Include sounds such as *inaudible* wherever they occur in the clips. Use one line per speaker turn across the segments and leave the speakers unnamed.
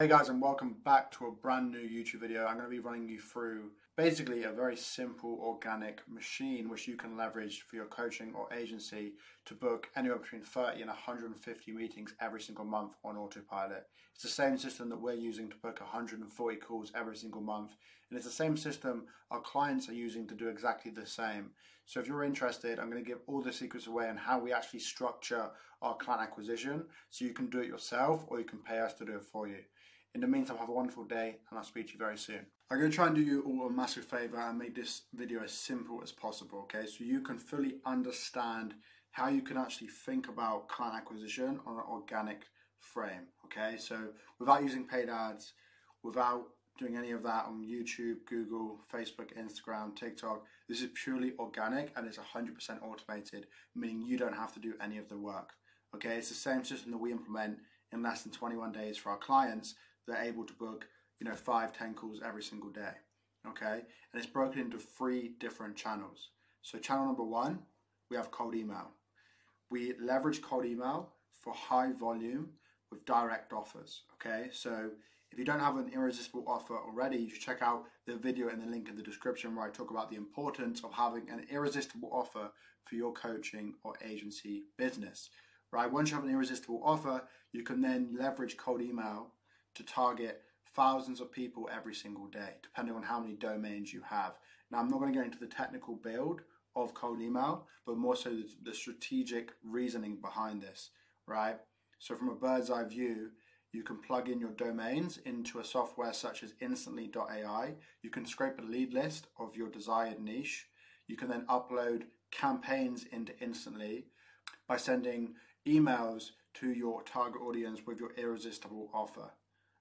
Hey guys and welcome back to a brand new YouTube video. I'm going to be running you through basically a very simple organic machine which you can leverage for your coaching or agency to book anywhere between 30 and 150 meetings every single month on autopilot. It's the same system that we're using to book 140 calls every single month and it's the same system our clients are using to do exactly the same. So if you're interested, I'm going to give all the secrets away on how we actually structure our client acquisition so you can do it yourself or you can pay us to do it for you. In the meantime, have a wonderful day and I'll speak to you very soon. I'm going to try and do you all a massive favor and make this video as simple as possible, okay? So you can fully understand how you can actually think about client acquisition on an organic frame, okay? So without using paid ads, without doing any of that on YouTube, Google, Facebook, Instagram, TikTok. This is purely organic and it's 100% automated, meaning you don't have to do any of the work. Okay, it's the same system that we implement in less than 21 days for our clients they're able to book, you know, five, ten calls every single day. Okay, and it's broken into three different channels. So channel number one, we have cold email. We leverage cold email for high volume with direct offers. Okay, so if you don't have an irresistible offer already, you should check out the video in the link in the description where I talk about the importance of having an irresistible offer for your coaching or agency business. Right, once you have an irresistible offer, you can then leverage cold email to target thousands of people every single day, depending on how many domains you have. Now, I'm not going to get into the technical build of cold email, but more so the, the strategic reasoning behind this, right? So, from a bird's eye view, you can plug in your domains into a software such as instantly.ai. You can scrape a lead list of your desired niche. You can then upload campaigns into Instantly by sending emails to your target audience with your irresistible offer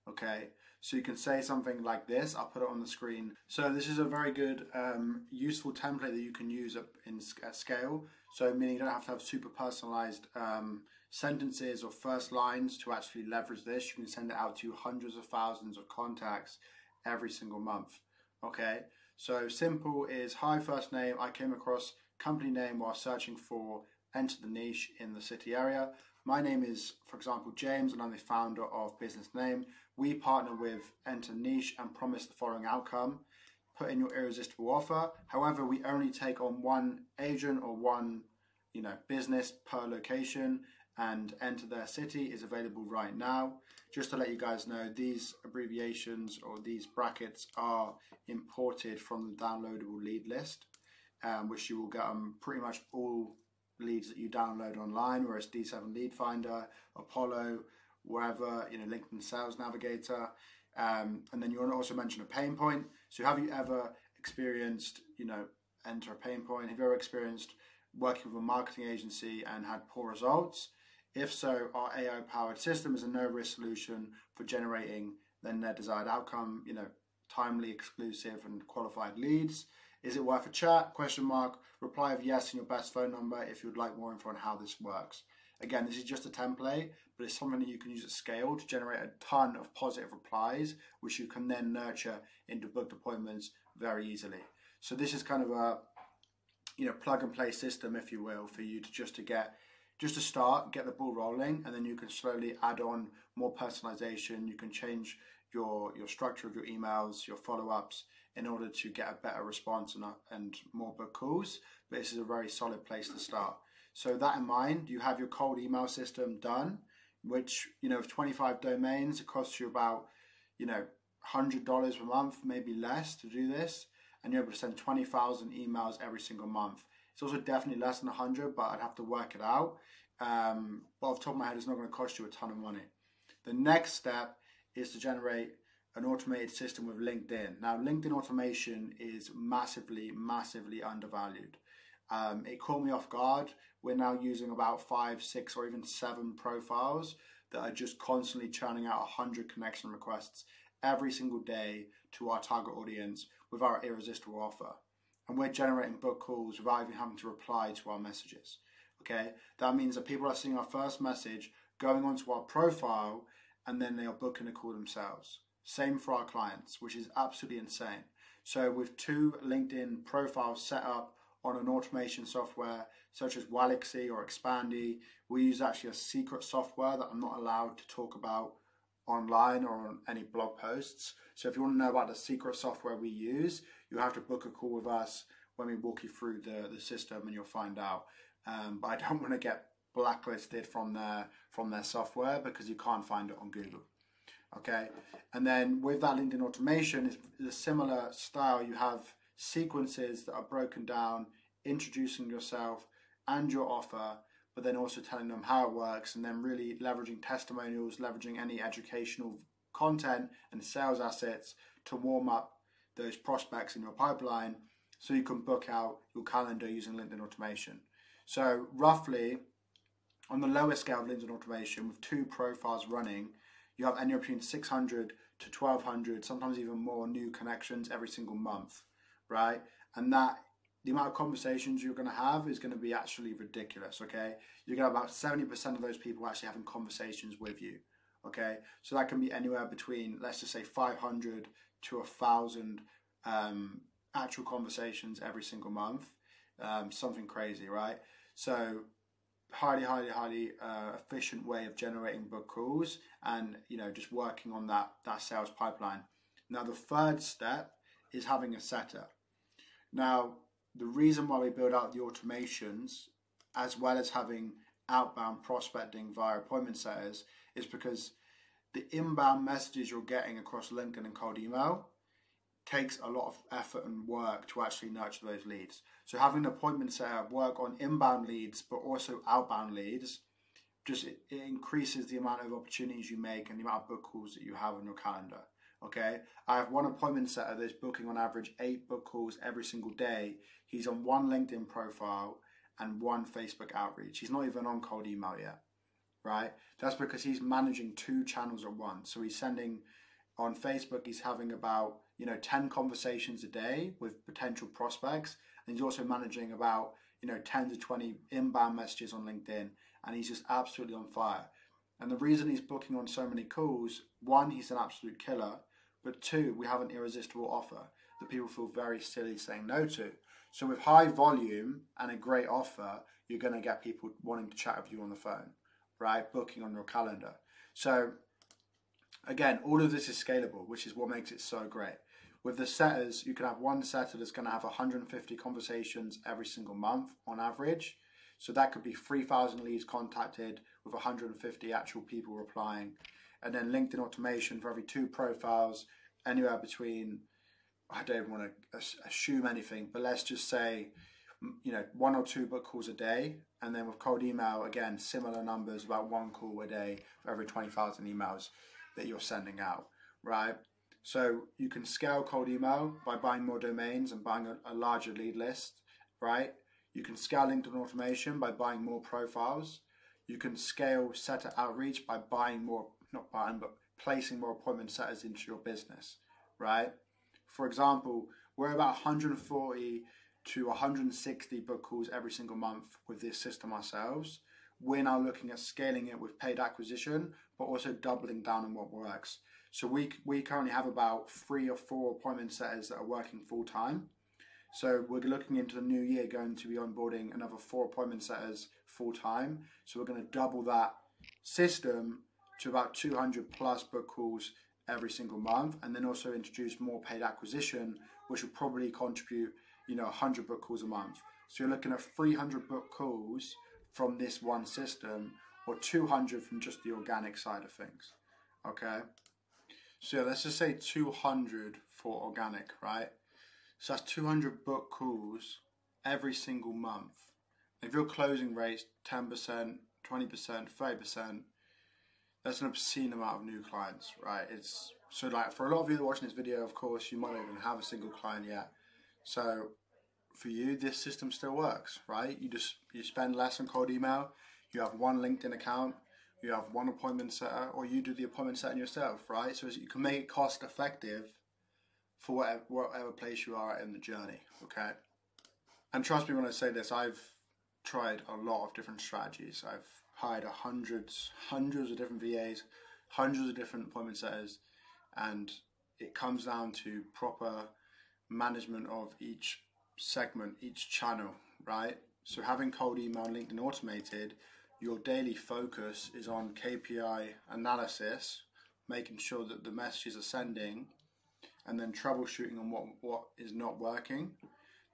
okay so you can say something like this i'll put it on the screen so this is a very good um, useful template that you can use in at scale so meaning you don't have to have super personalized um, sentences or first lines to actually leverage this you can send it out to hundreds of thousands of contacts every single month okay so simple is hi first name i came across company name while searching for enter the niche in the city area my name is, for example, James, and I'm the founder of Business Name. We partner with Enter Niche and promise the following outcome. Put in your irresistible offer. However, we only take on one agent or one, you know, business per location and enter their city is available right now. Just to let you guys know, these abbreviations or these brackets are imported from the downloadable lead list, um, which you will get on pretty much all leads that you download online, whereas D7 Lead Finder, Apollo, wherever, you know, LinkedIn Sales Navigator. Um, and then you want to also mention a pain point. So have you ever experienced, you know, enter a pain point? Have you ever experienced working with a marketing agency and had poor results? If so, our AI powered system is a no risk solution for generating then their desired outcome, you know, timely, exclusive, and qualified leads. Is it worth a chat? Question mark. Reply of yes and your best phone number if you would like more info on how this works. Again, this is just a template, but it's something that you can use at scale to generate a ton of positive replies, which you can then nurture into booked appointments very easily. So this is kind of a you know plug and play system, if you will, for you to just to get just to start, get the ball rolling, and then you can slowly add on more personalization. You can change your your structure of your emails, your follow ups, in order to get a better response and, and more book calls. But this is a very solid place to start. So that in mind, you have your cold email system done, which you know, with 25 domains, it costs you about you know hundred dollars per month, maybe less, to do this, and you're able to send 20,000 emails every single month. It's also definitely less than 100, but I'd have to work it out. Um, but off the top of my head, it's not going to cost you a ton of money. The next step is to generate an automated system with LinkedIn. Now, LinkedIn automation is massively, massively undervalued. Um, it caught me off guard. We're now using about five, six, or even seven profiles that are just constantly churning out 100 connection requests every single day to our target audience with our irresistible offer. And we're generating book calls without even having to reply to our messages. Okay, that means that people are seeing our first message, going onto our profile, and then they are booking a call themselves. Same for our clients, which is absolutely insane. So with two LinkedIn profiles set up on an automation software such as Waalaxy or Expandi, we use actually a secret software that I'm not allowed to talk about online or on any blog posts. So if you want to know about the secret software we use, you have to book a call with us when we walk you through the, the system and you'll find out. Um, but I don't *laughs* want to get blacklisted from their from their software because you can't find it on Google. Okay, and then with that LinkedIn automation, it's a similar style. You have sequences that are broken down, introducing yourself and your offer, but then also telling them how it works, and then really leveraging testimonials, leveraging any educational content and sales assets to warm up those prospects in your pipeline so you can book out your calendar using LinkedIn automation. So, roughly on the lowest scale of LinkedIn automation with two profiles running, you have anywhere between 600 to 1200, sometimes even more new connections every single month, right? And that the amount of conversations you're going to have is going to be actually ridiculous, okay? You're going to have about 70% of those people actually having conversations with you, okay? So that can be anywhere between, let's just say, 500 to a 1,000 um, actual conversations every single month. Um, something crazy, right? So highly, highly, highly uh, efficient way of generating book calls and you know just working on that that sales pipeline. Now the third step is having a setup. Now the reason why we build out the automations as well as having outbound prospecting via appointment setters is because the inbound messages you're getting across LinkedIn and cold email takes a lot of effort and work to actually nurture those leads. So having an appointment setter work on inbound leads but also outbound leads just it, increases the amount of opportunities you make and the amount of book calls that you have on your calendar. Okay, I have one appointment setter that's booking on average eight book calls every single day. He's on one LinkedIn profile and one Facebook outreach. He's not even on cold email yet, right? That's because he's managing two channels at once. So he's sending on Facebook, he's having about you know 10 conversations a day with potential prospects, and he's also managing about you know 10 to 20 inbound messages on LinkedIn, and he's just absolutely on fire. And the reason he's booking on so many calls, one, he's an absolute killer, but two, we have an irresistible offer that people feel very silly saying no to. So with high volume and a great offer, you're going to get people wanting to chat with you on the phone, right? Booking on your calendar. So again, all of this is scalable, which is what makes it so great. With the setters, you can have one setter that's going to have 150 conversations every single month on average. So that could be 3,000 leads contacted with 150 actual people replying and then LinkedIn automation for every two profiles, anywhere between, I don't even want to assume anything, but let's just say, you know, one or two book calls a day. And then with cold email, again, similar numbers, about one call a day for every 20,000 emails that you're sending out, right? So you can scale cold email by buying more domains and buying a, a larger lead list, right? You can scale LinkedIn automation by buying more profiles. You can scale setter outreach by buying more not buying, but placing more appointment setters into your business, right? For example, we're about 140 to 160 book calls every single month with this system ourselves. We're now looking at scaling it with paid acquisition, but also doubling down on what works. So we we currently have about three or four appointment setters that are working full time. So we're looking into the new year going to be onboarding another four appointment setters full time. So we're going to double that system to about 200 plus book calls every single month, and then also introduce more paid acquisition, which will probably contribute, you know, 100 book calls a month. So you're looking at 300 book calls from this one system, or 200 from just the organic side of things. Okay. So let's just say 200 for organic, right? So that's 200 book calls every single month. If your closing rate's 10%, 20%, 30%, that's an obscene amount of new clients, right? It's so like for a lot of you that are watching this video, of course, you might not even have a single client yet. So for you, this system still works, right? You just you spend less on cold email, you have one LinkedIn account, you have one appointment setter, or you do the appointment setting yourself, right? So you can make it cost effective for whatever, whatever place you are in the journey, okay? And trust me when I say this, I've tried a lot of different strategies. I've hired hundreds, hundreds of different VAs, hundreds of different appointment setters, and it comes down to proper management of each segment, each channel, right? So having cold email and automated, your daily focus is on KPI analysis, making sure that the messages are sending, and then troubleshooting on what what is not working,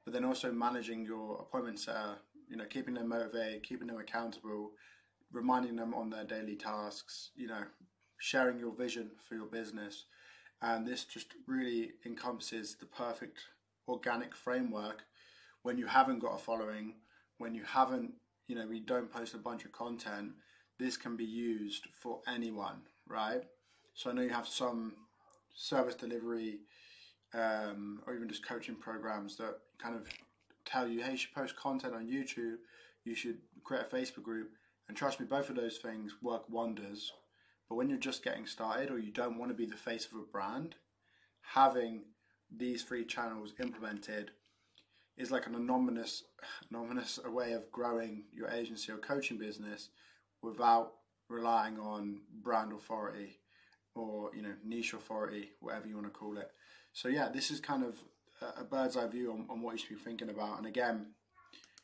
but then also managing your appointment setter. You know, keeping them motivated, keeping them accountable, reminding them on their daily tasks. You know, sharing your vision for your business, and this just really encompasses the perfect organic framework when you haven't got a following, when you haven't, you know, we don't post a bunch of content. This can be used for anyone, right? So I know you have some service delivery um, or even just coaching programs that kind of tell you, hey, you should post content on YouTube, you should create a Facebook group. And trust me, both of those things work wonders. But when you're just getting started or you don't want to be the face of a brand, having these three channels implemented is like an anonymous, anonymous way of growing your agency or coaching business without relying on brand authority or you know niche authority, whatever you want to call it. So yeah, this is kind of a bird's eye view on, on what you should be thinking about. And again,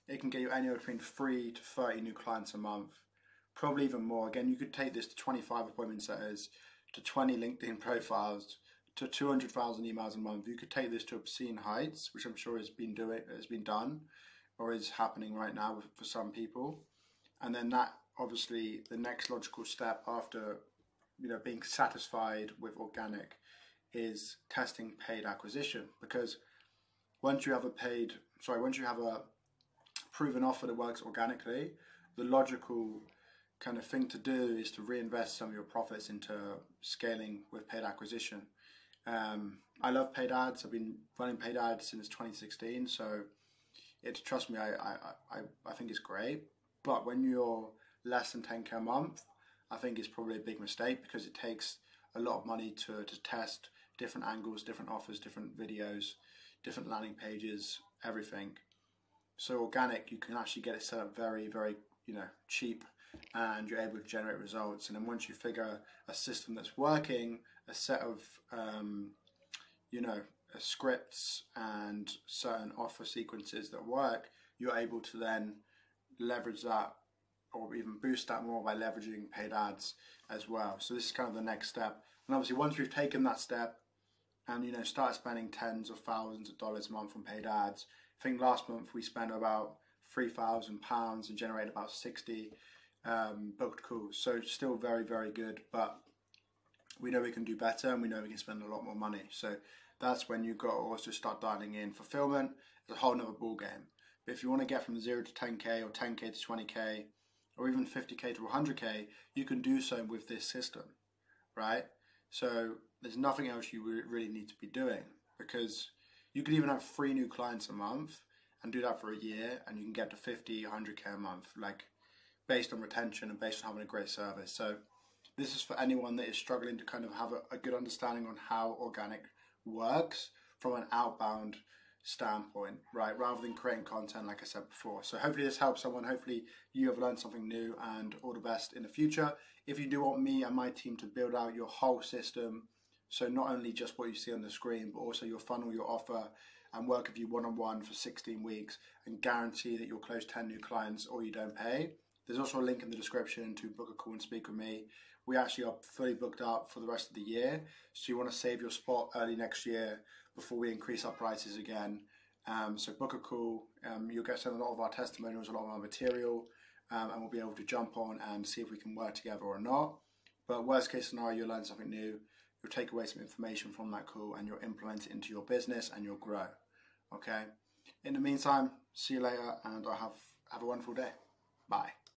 it can get you anywhere between three to thirty new clients a month, probably even more. Again, you could take this to twenty-five appointment setters, to twenty LinkedIn *laughs* profiles, to two hundred thousand emails a month. You could take this to obscene heights, which I'm sure has been doing has been done, or is happening right now for some people. And then that obviously the next logical step after you know being satisfied with organic is testing paid acquisition because once you have a paid sorry once you have a proven offer that works organically the logical kind of thing to do is to reinvest some of your profits into scaling with paid acquisition. Um, I love paid ads. I've been running paid ads since 2016 so it trust me I, I, I, I think it's great. But when you're less than 10k a month I think it's probably a big mistake because it takes a lot of money to, to test different angles, different offers, different videos, different landing pages, everything. So organic, you can actually get it set up very, very, you know, cheap and you're able to generate results. And then once you figure a system that's working, a set of, um, you know, uh, scripts and certain offer sequences that work, you're able to then leverage that or even boost that more by leveraging paid ads as well. So this is kind of the next step. And obviously once we've taken that step and you know start spending tens of thousands of dollars a month on paid ads, think last month we spent about three thousand pounds and generated about sixty um, booked calls. So still very very good, but we know we can do better and we know we can spend a lot more money. So that's when you've got to also start dialing in fulfillment. It's a whole nother ball game. But if you want to get from zero to 10k or 10k to 20k or even 50k to 100k, you can do so with this system, right? So there's nothing else you really need to be doing because you can even have three new clients a month and do that for a year and you can get to 50, 100k a month, like based on retention and based on having a great service. So this is for anyone that is struggling to kind of have a, a good understanding on how organic works from an outbound standpoint, right? Rather than creating content, like I said before. So hopefully this helps someone. Hopefully you have learned something new and all the best in the future. If you do want me and my team to build out your whole system, so not only just what you see on the screen, but also your funnel, your offer, and work with you one-on-one for 16 weeks and guarantee that you'll close 10 new clients or you don't pay. There's also a link in the description to book a call and speak with me. We actually are fully booked up for the rest of the year. So you want to save your spot early next year before we increase our prices again. Um, so book a call. Um, you'll get sent a lot of our testimonials, a lot of our material, um, and we'll be able to jump on and see if we can work together or not. But worst case scenario, you'll learn something new. You'll take away some information from that call and you'll implement it into your business and you'll grow. Okay. In the meantime, see you later, and I have have a wonderful day. Bye.